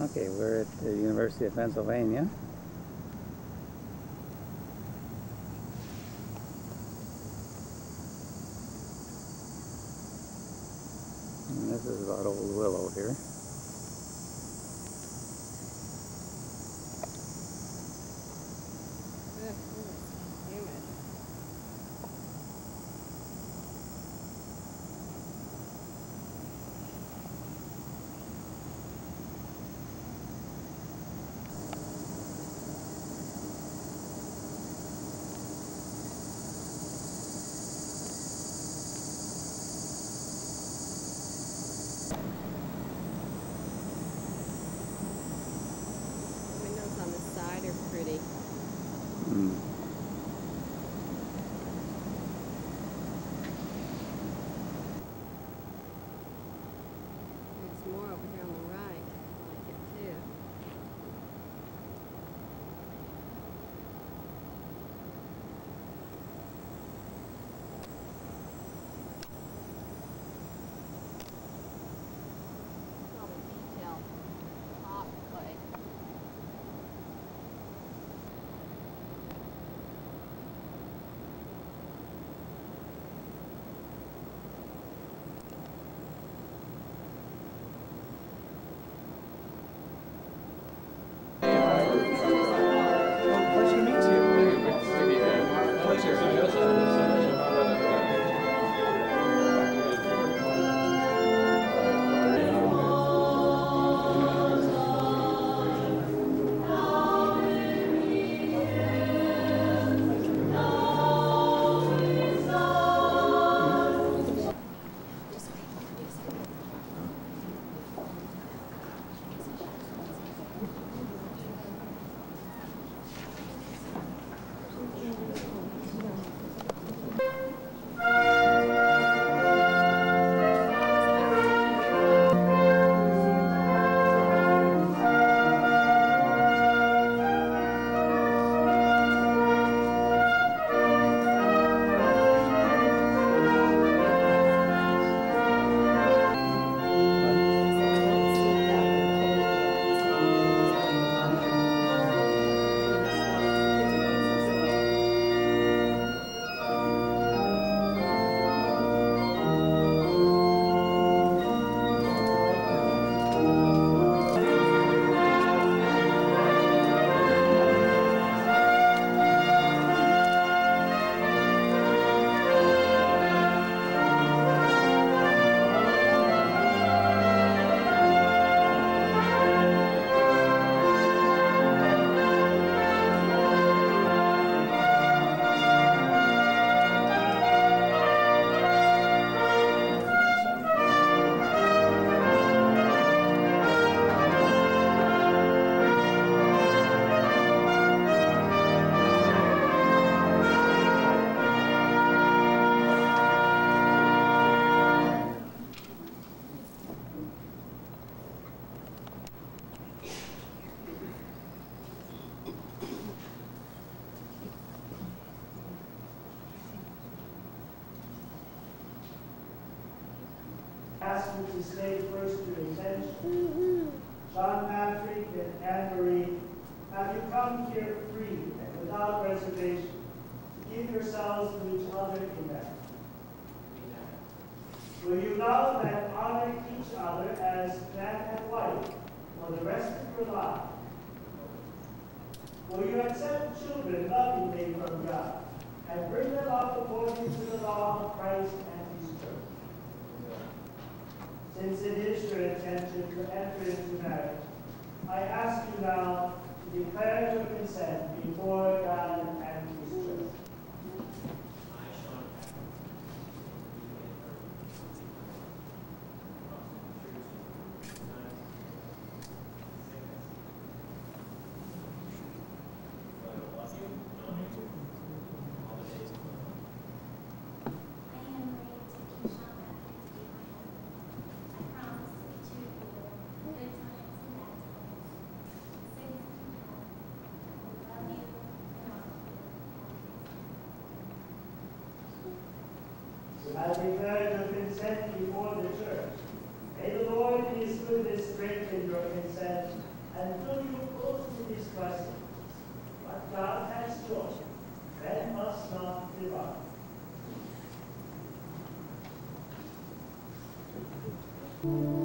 Okay, we're at the University of Pennsylvania. And this is about Old Willow here. You to stay first to attention. John Patrick and Anne Marie, have you come here free and without reservation to give yourselves to each other in marriage? Will you love and honor each other as man and wife for the rest of your life? Will you accept children lovingly from God and bring them up according to the law of Christ? Since it is your intention to enter into marriage, I ask you now to declare your consent before God and his church. I am ready to keep Sean Patrick to be my husband. I promise to be true to you in good times and bad times, sickness and health. I will love you and honor you. You declared your consent before the church. May the Lord his goodness strengthen your consent expressing. What God has joined, let us not divide. Maybe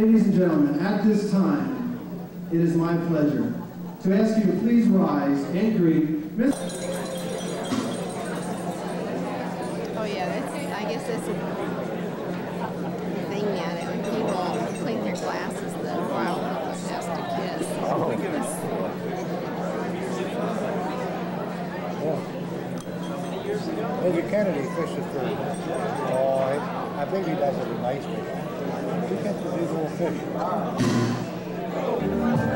Ladies and gentlemen, at this time, it is my pleasure to ask you to please rise and greet Miss. Oh yeah, that's, I guess that's a thing now that when people clean their glasses, oh. the royal couple has to kiss. Major Kennedy fishes for, oh, uh, I, I think he does it in nice He gets the big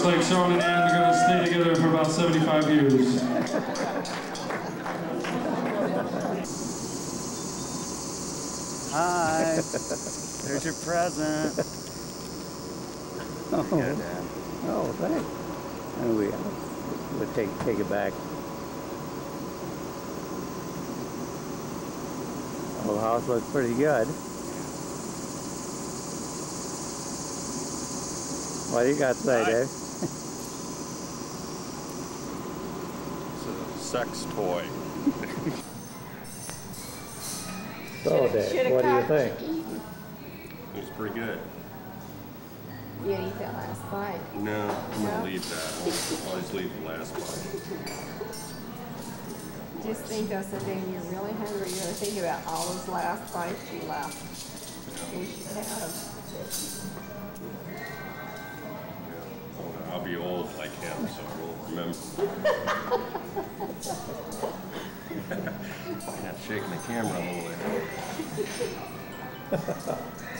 Looks like Sean and Ann are gonna stay together for about 75 years. Hi. There's your present. oh, oh, thanks. And we, we'll take, take it back. Whole house looks pretty good. What do you got to say, Dave? It's a sex toy. So, Dave, what do you cocked. think? It's pretty good. You didn't eat that last bite. No, I'm gonna leave that. I'll just leave the last bite. Just think though, someday when you're really hungry, you're gonna think about all those last bites you left. You should have. Yeah. I'll be old like him, so I won't remember. yeah, shaking the camera a little bit.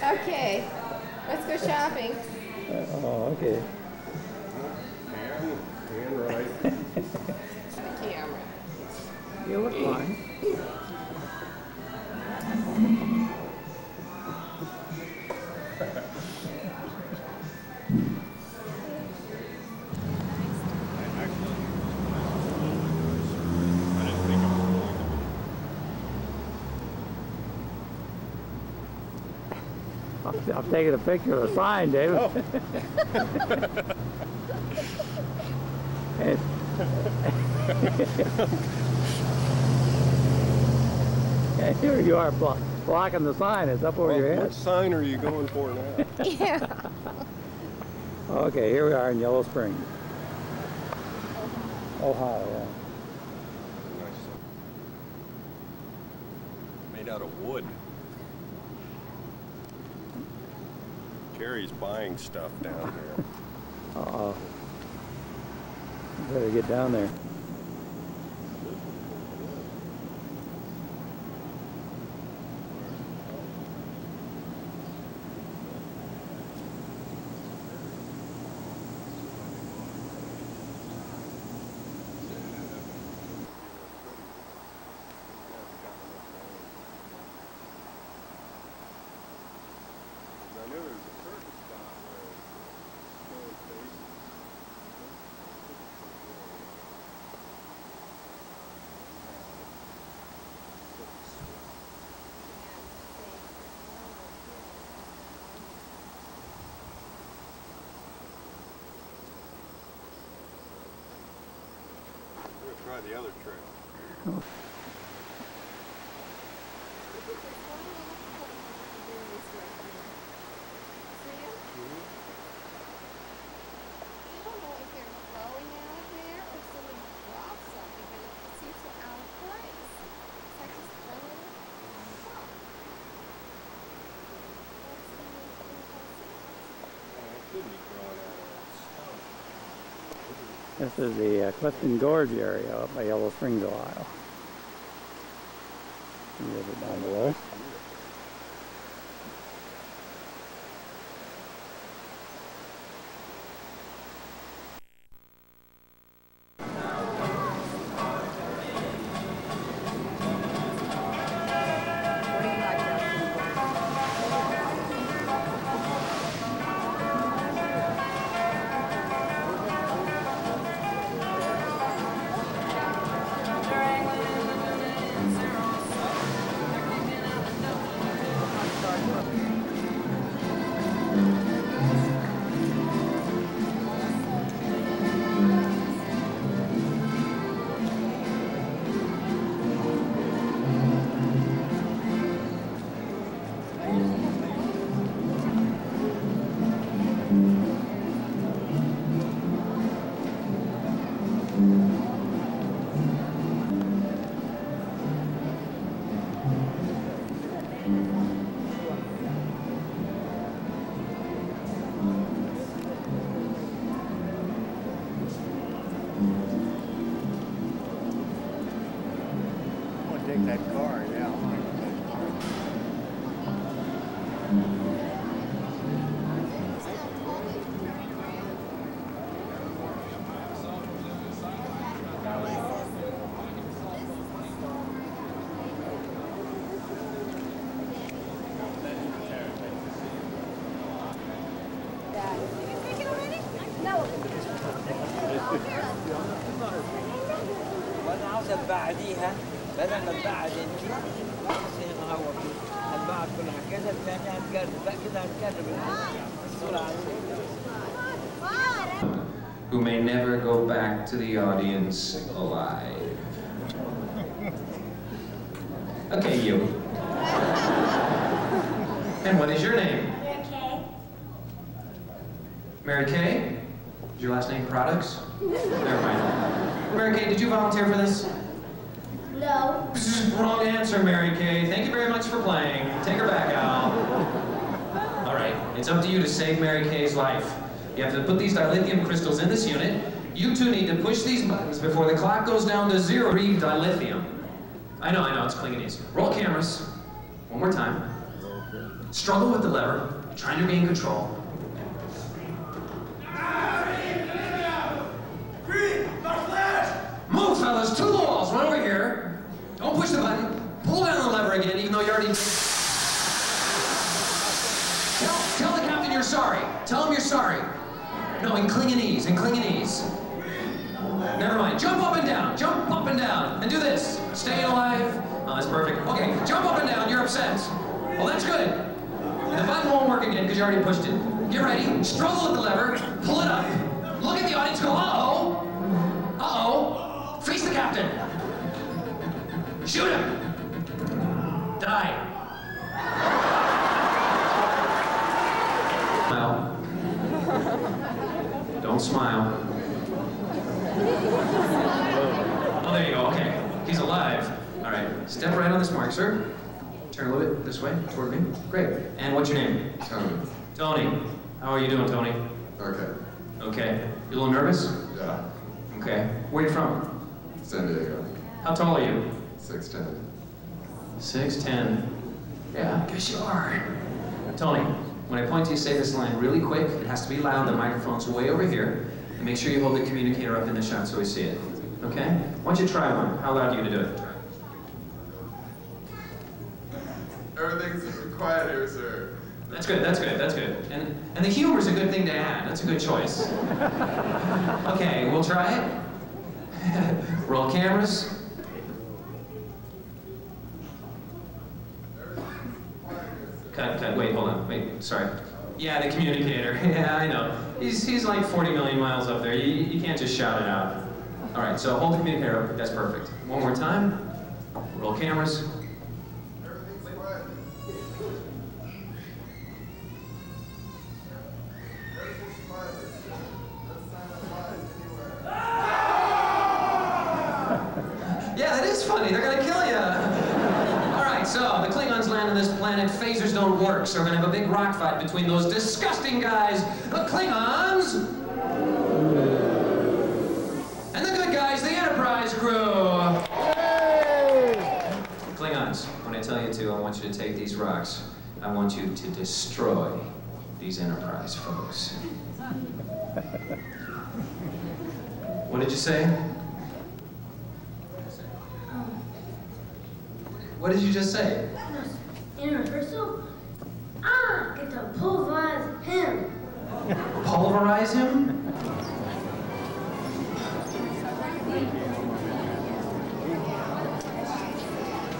Okay, let's go shopping. Oh, okay. Hand, and right. The camera. You look fine. Taking a picture of the sign, David. Oh. And- And here you are blo- blocking the sign. It's up over your Well, head. what sign are you going for now? Yeah. Okay, here we are in Yellow Springs. Ohio, yeah. Nice. Made out of wood. Carrie's buying stuff down there. Uh-oh. Better get down there. The other trail. Oh. This is the uh, Clifton Gorge area up by Yellow Springs, Ohio. Down below. May never go back to the audience alive. Okay, you. And what is your name? Okay. Mary Kay? Is your last name Products? Never mind. Mary Kay, did you volunteer for this? No. Wrong answer, Mary Kay. Thank you very much for playing. Take her back, Al. All right, it's up to you to save Mary Kay's life. You have to put these dilithium crystals in this unit. You two need to push these buttons before the clock goes down to zero. Read dilithium. I know, I know, it's Klingonese. Roll cameras. One more time. Struggle with the lever, trying to gain control. Move, fellas, to the walls, run over here. Don't push the button. Pull down the lever again, even though you already. Tell, tell the captain you're sorry. Tell him you're sorry. No, in Klingonese, in Klingonese. Never mind. Jump up and down. Jump up and down. And do this. Stay alive. Oh, that's perfect. Okay, jump up and down. You're upset. Well, that's good. The button won't work again because you already pushed it. Get ready. Struggle with the lever. Pull it up. Look at the audience. Go, uh-oh. Uh-oh. Face the captain. Shoot him. Die. Smile. Don't smile. Oh, there you go. Okay. He's alive. All right. Step right on this mark, sir. Turn a little bit this way toward me. Great. And what's your name? Tony. Tony. How are you doing, Tony? Okay. Okay. You a little nervous? Yeah. Okay. Where you from? San Diego. How tall are you? 6'10. Six ten. Yeah, I guess you are. Tony, when I point to you, say this line really quick. It has to be loud. The microphone's way over here. And make sure you hold the communicator up in the shot so we see it. Okay? Why don't you try one? How loud are you gonna do it? Everything's quiet here, sir. That's good, that's good, that's good. And, and the humor's a good thing to add. That's a good choice. Okay, we'll try it. Roll cameras. Cut, cut, wait, hold on, wait, sorry. Yeah, the communicator, yeah, I know. He's, he's like 40 million miles up there. You, you can't just shout it out. All right, so hold the communicator that's perfect. One more time. Roll cameras. The Klingons on this planet. Phasers don't work, so we're gonna have a big rock fight between those disgusting guys, the Klingons, and the good guys, the Enterprise crew. Klingons, when I tell you to, I want you to take these rocks. I want you to destroy these Enterprise folks. What did you say? What did you just say? Oh. In rehearsal, I get to pulverize him. Pulverize him?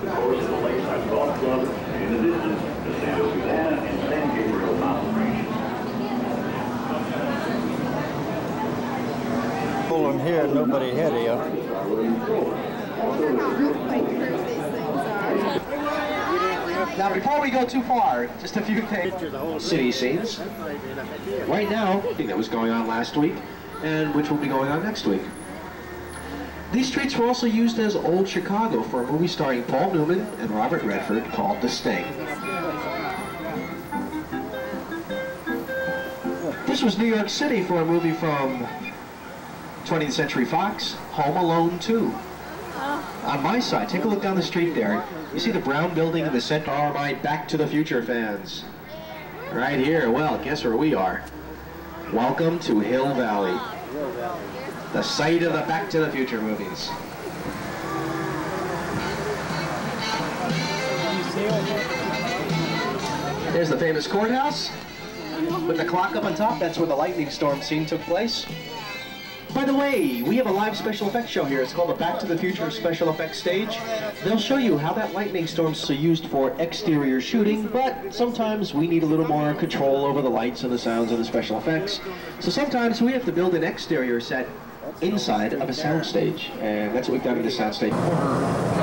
course, the Lakeside Golf Club, in the distance, the Santa Susana and San Gabriel mountain ranges. Pulling here, nobody hit you. Now, before we go too far, just a few things. City scenes. Right now, that was going on last week, and which will be going on next week. These streets were also used as Old Chicago for a movie starring Paul Newman and Robert Redford called The Sting. This was New York City for a movie from 20th Century Fox, Home Alone 2. On my side, take a look down the street there. You see the brown building and the center of my Back to the Future fans. Right here, well, guess where we are? Welcome to Hill Valley, the site of the Back to the Future movies. There's the famous courthouse with the clock up on top. That's where the lightning storm scene took place. By the way, we have a live special effects show here. It's called the Back to the Future Special Effects Stage. They'll show you how that lightning storm's so used for exterior shooting, but sometimes we need a little more control over the lights and the sounds and the special effects. So sometimes we have to build an exterior set inside of a soundstage, and that's what we've done in this soundstage.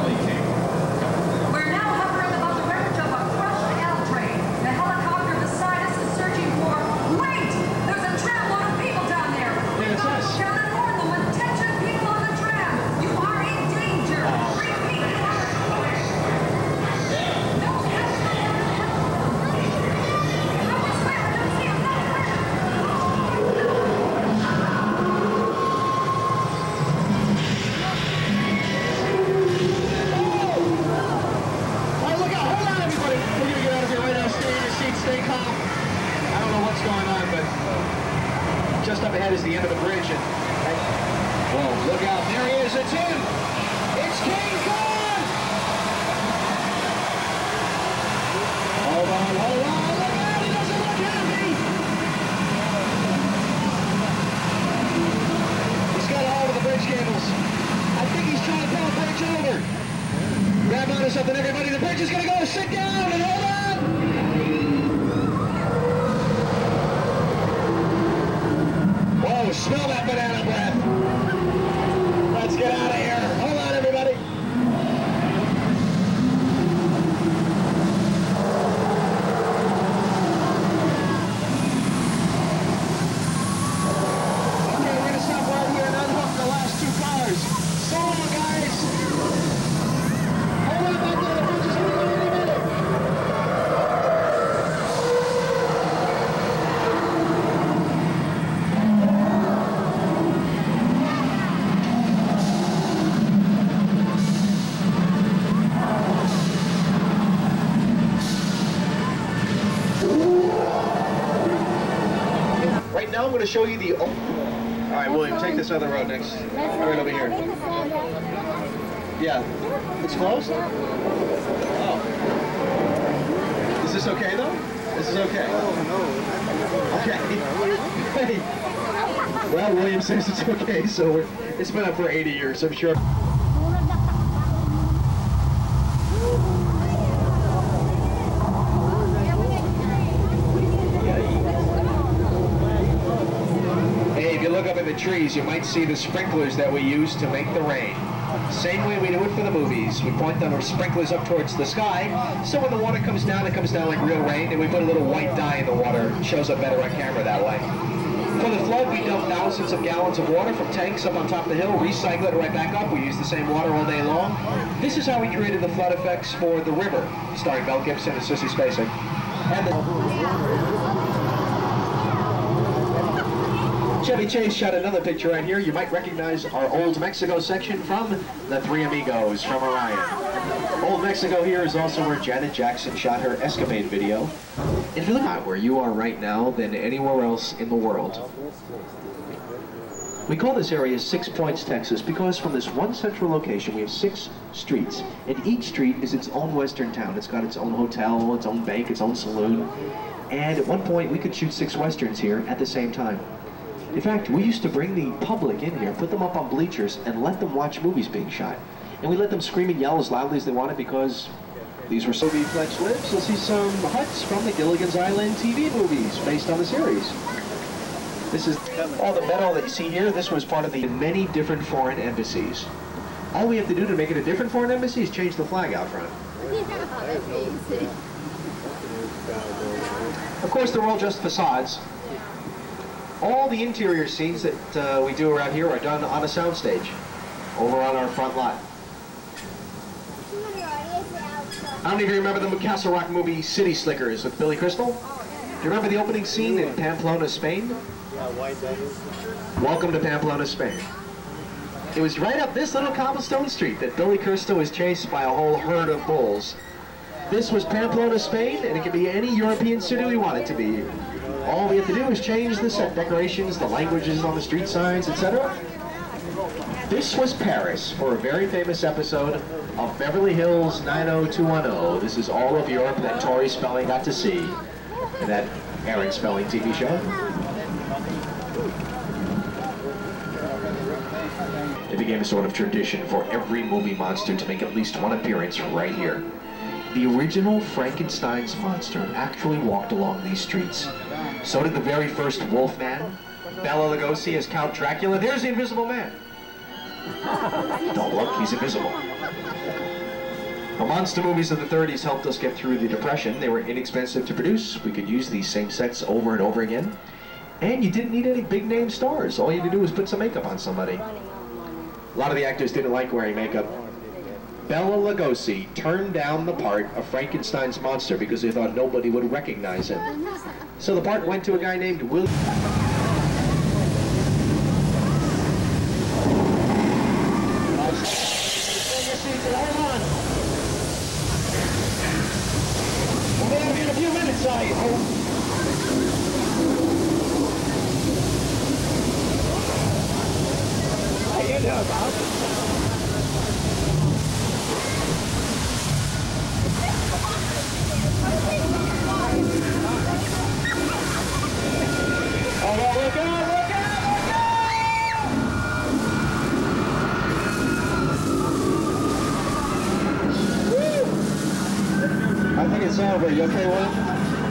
To show you the. All right, William, take this other road next. Right over here. Yeah, it's closed. Oh. Is this okay though? This is okay. Oh, no. Okay. Well, William says it's okay, so it's been up for 80 years, I'm sure. Hey, if you look up at the trees, you might see the sprinklers that we use to make the rain. Same way we do it for the movies. We point them our sprinklers up towards the sky, so when the water comes down, it comes down like real rain, and we put a little white dye in the water. It shows up better on camera that way. For the flood, we dump thousands of gallons of water from tanks up on top of the hill, recycle it right back up. We use the same water all day long. This is how we created the flood effects for The River, starring Mel Gibson and Sissy Spacek. And the Chevy Chase shot another picture right here. You might recognize our Old Mexico section from The Three Amigos from Orion. Old Mexico here is also where Janet Jackson shot her escapade video. If you look at where you are right now than anywhere else in the world, we call this area Six Points, Texas, because from this one central location we have six streets, and each street is its own western town. It's got its own hotel, its own bank, its own saloon, and at one point we could shoot six westerns here at the same time. In fact, we used to bring the public in here, put them up on bleachers, and let them watch movies being shot. And we let them scream and yell as loudly as they wanted because these were so flex lives. You'll see some huts from the Gilligan's Island TV movies based on the series. This is all the metal that you see here. This was part of the many different foreign embassies. All we have to do to make it a different foreign embassy is change the flag out front. Easy. Of course, they're all just facades. All the interior scenes that uh, we do around here are done on a soundstage over on our front lot. How many of you remember the Castle Rock movie City Slickers with Billy Crystal? Do you remember the opening scene in Pamplona, Spain? Welcome to Pamplona, Spain. It was right up this little cobblestone street that Billy Crystal was chased by a whole herd of bulls. This was Pamplona, Spain, and it could be any European city we want it to be. All we have to do is change the set decorations, the languages on the street signs, etc. This was Paris for a very famous episode of Beverly Hills 90210. This is all of Europe that Tori Spelling got to see in that Aaron Spelling TV show. It became a sort of tradition for every movie monster to make at least one appearance right here. The original Frankenstein's monster actually walked along these streets. So did the very first Wolfman, Bela Lugosi as Count Dracula. There's the Invisible Man. Don't look, he's invisible. The monster movies of the 30s helped us get through the Depression. They were inexpensive to produce. We could use these same sets over and over again. And you didn't need any big name stars. All you had to do was put some makeup on somebody. A lot of the actors didn't like wearing makeup. Bela Lugosi turned down the part of Frankenstein's monster because they thought nobody would recognize him. So the part went to a guy named William. In a few minutes, I hope. How you doing, Bob? All right, look out, look out, look out! I think it's over. You okay, Will? All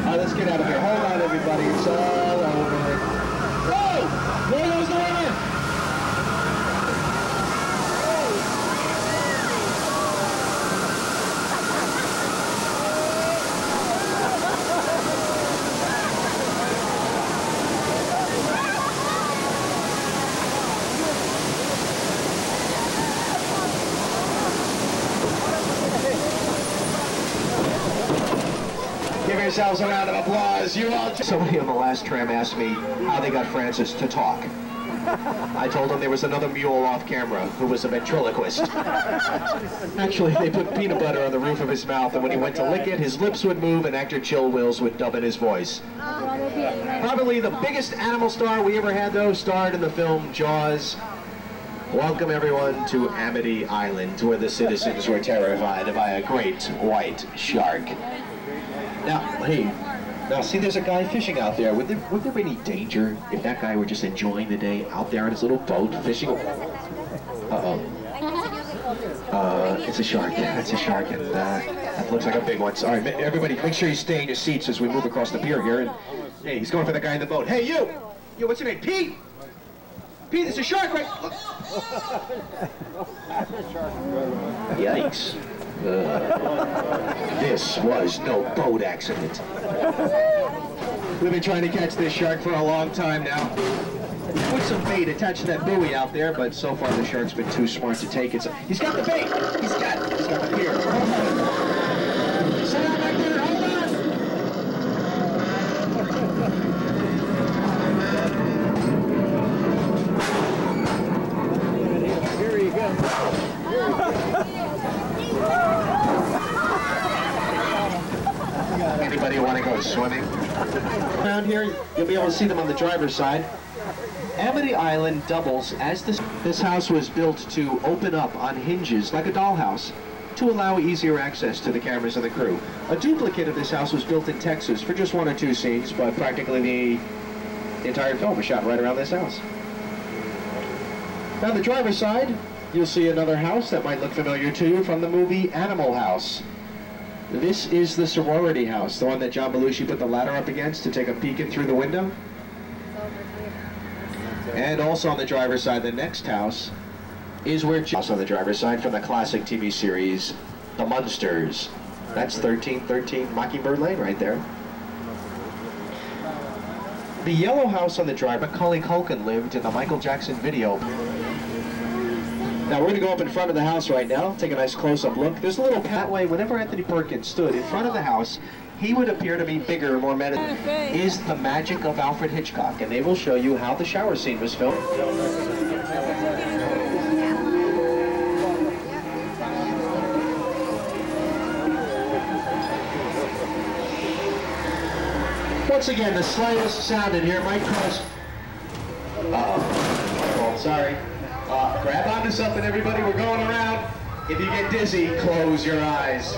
right, let's get out of here. Hold on, everybody. It's all over. Hey! There goes the woman! Give yourselves a round of applause. You all. Somebody on the last tram asked me how they got Francis to talk. I told him there was another mule off camera who was a ventriloquist. Actually, they put peanut butter on the roof of his mouth, and when he went to lick it, his lips would move, and actor Chill Wills would dub in his voice. Probably the biggest animal star we ever had, though, starred in the film Jaws. Welcome, everyone, to Amity Island, where the citizens were terrified by a great white shark. Now, hey, now see there's a guy fishing out there. Would there, would there be any danger if that guy were just enjoying the day out there on his little boat fishing? Uh-oh. Uh, it's a shark. It's a shark, and uh, that looks like a big one. So, all right, everybody, make sure you stay in your seats as we move across the pier here. And hey, he's going for the guy in the boat. Hey, you! You, what's your name? Pete? Pete, there's a shark right... Look. Yikes. Uh, this was no boat accident. We've been trying to catch this shark for a long time now. We put some bait attached to that buoy out there, but so far the shark's been too smart to take it. So he's got the bait. He's got. He's got the pier. Able to see them on the driver's side. Amity Island doubles as this. This house was built to open up on hinges like a dollhouse to allow easier access to the cameras and the crew. A duplicate of this house was built in Texas for just one or two scenes, but practically the entire film was shot right around this house. Now, the driver's side, you'll see another house that might look familiar to you from the movie Animal House. This is the sorority house, the one that John Belushi put the ladder up against to take a peek in through the window. And also on the driver's side, the next house is where house on the driver's side from the classic TV series, The Munsters. That's 1313 Mockingbird Lane right there. The yellow house on the drive, Macaulay Culkin lived in the Michael Jackson video. Now we're going to go up in front of the house right now, take a nice close-up look. There's a little pathway. Whenever Anthony Perkins stood in front of the house, he would appear to be bigger, and more menacing. Is the magic of Alfred Hitchcock, and they will show you how the shower scene was filmed. Once again, the slightest sound in here might cause... Uh-oh. Oh, sorry. Uh, grab onto something, everybody. We're going around. If you get dizzy, close your eyes.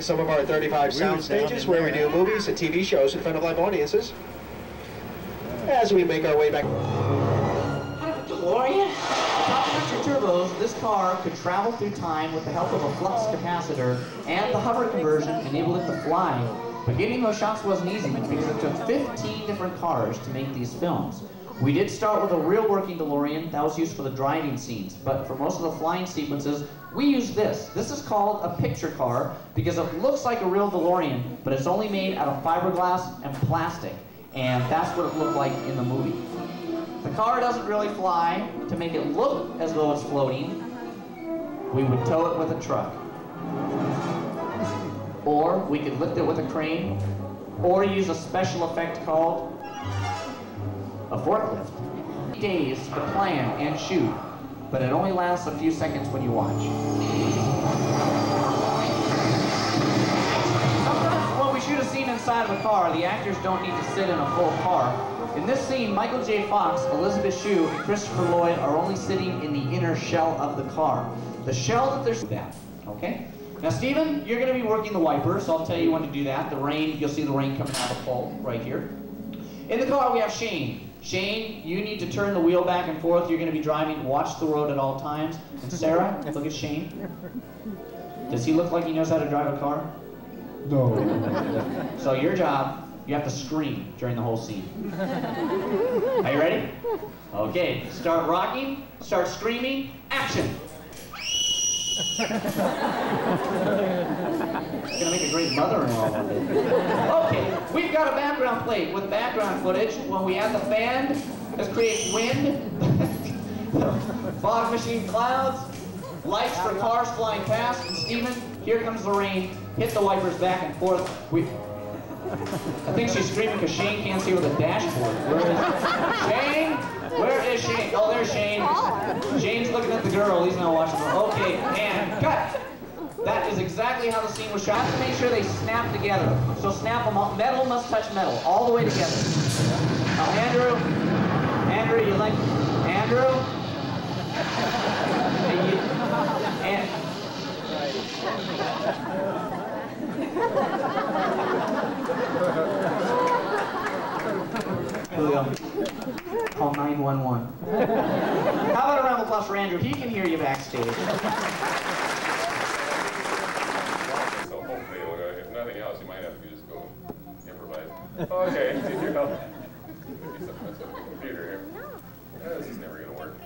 I some of our 35 sound stages where we do movies and TV shows in front of live audiences. As we make our way back. DeLorean? Without extra turbos, this car could travel through time with the help of a flux capacitor, and the hover conversion enabled it to fly. But getting those shots wasn't easy because it took 15 different cars to make these films. We did start with a real working DeLorean that was used for the driving scenes, but for most of the flying sequences, we used this. This is called a picture car because it looks like a real DeLorean, but it's only made out of fiberglass and plastic, and that's what it looked like in the movie. The car doesn't really fly. To make it look as though it's floating, we would tow it with a truck. Or we could lift it with a crane, or use a special effect called a forklift. Days to plan and shoot, but it only lasts a few seconds when you watch. Sometimes when we shoot a scene inside of a car, the actors don't need to sit in a full car. In this scene, Michael J. Fox, Elizabeth Shue, and Christopher Lloyd are only sitting in the inner shell of the car. The shell that they're that, okay? Now, Steven, you're going to be working the wiper, so I'll tell you when to do that. The rain, you'll see the rain coming out of the pole right here. In the car, we have Shane. Shane, you need to turn the wheel back and forth. You're going to be driving. Watch the road at all times. And Sarah, look at Shane. Does he look like he knows how to drive a car? No. So your job, you have to scream during the whole scene. Are you ready? Okay, start rocking, start screaming, action! It's gonna make a great mother-in-law one day. Okay, we've got a background plate with background footage. When we add the fan, this creates wind, fog machine clouds, lights for cars flying past, and Steven, here comes the rain. Hit the wipers back and forth. We, I think she's screaming because Shane can't see with the dashboard. Where is Shane? Where is Shane? Oh, there's Shane. Shane's looking at the girl. He's not watching her. Okay, and cut. That is exactly how the scene was shot. Have to make sure they snap together. So snap them all. Metal must touch metal all the way together. Now, Andrew. Andrew, you like Andrew? You- and, Julio. 911. How about a round of applause for Andrew? He can hear you backstage. So hopefully, uh, if nothing else, you might have to just go improvise. Oh, okay, did you help? Maybe something that's with the computer here. Yeah, this is never gonna work.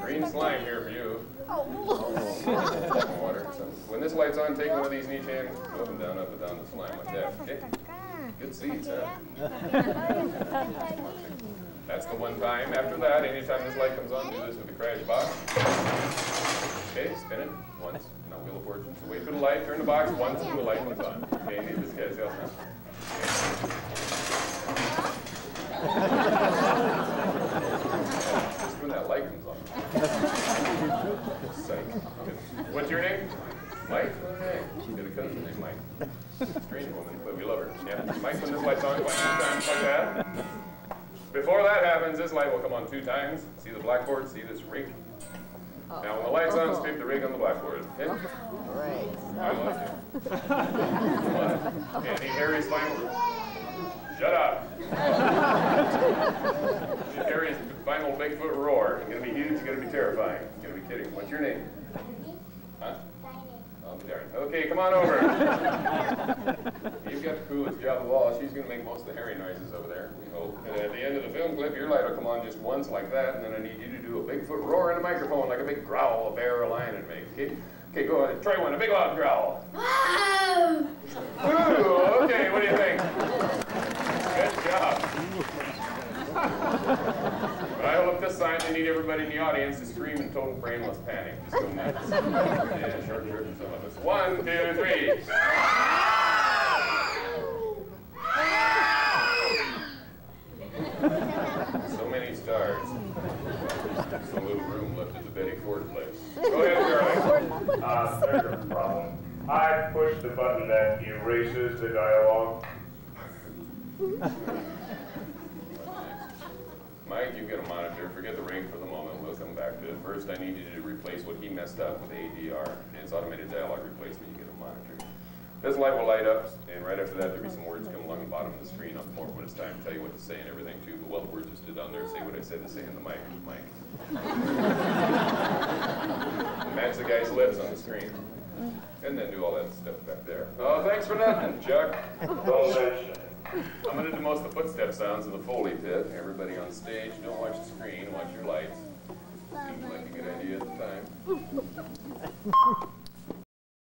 Green slime here for you. Oh, Water. So when this light's on, take one of these in each hand, go up and down, up and down the slime like that. Okay? Good seeds, huh? That's the one time. After that, anytime this light comes on, do this with the crash box. Okay, spin it once. Of fortune. So wait for the light, turn the box once until the light comes on. Okay, need this guy's help now. Just when that light comes on. Psych. What's your name? Mike? Okay. She did a cousin named Mike. Strange woman, but we love her. Yeah. Mike, when this light's on, go two times like that. Before that happens, this light will come on two times. See the blackboard? See this rig? Now, when the light's on, strip the rig on the blackboard. Okay? Great. I love. What? Any Harry's final? Shut up. Harry's final Bigfoot roar. It's gonna be huge. It's gonna be terrifying. You're gonna be kidding. What's your name? Huh? Oh, Darren. Okay, come on over. You've got the coolest job of all. She's gonna make most of the Harry noises over there. We hope. And at the end of the film clip, your light will come on just once like that, and then I need you to do a Bigfoot roar in the microphone, like a big growl a bear or a lion would make. Okay? Okay, go ahead. Try one. A big loud growl. Ooh, okay, what do you think? Good job. But I hold up this sign, I need everybody in the audience to scream in total brainless panic. Just go nuts. Yeah, short trip for some of us. One, two, three. So many stars. Just a little room left at the Betty Ford place. Go ahead, Charlie. Uh, there's a problem. I pushed the button that erases the dialogue. Mike, you get a monitor. Forget the ring for the moment. We'll come back to it. First, I need you to replace what he messed up with ADR. And it's automated dialogue replacement. You get a monitor. This light will light up, and right after that, there'll be some words come along the bottom of the screen. I'll come over when it's time to tell you what to say and everything too. But while the words are still down there, say what I said to say in the mic. Mike. Match the guy's lips on the screen. And then do all that stuff back there. Oh, thanks for nothing, Chuck. Don't mention it. I'm gonna do most of the footstep sounds in the Foley pit. Everybody on stage, don't watch the screen, watch your lights. Seems like a good idea at the time.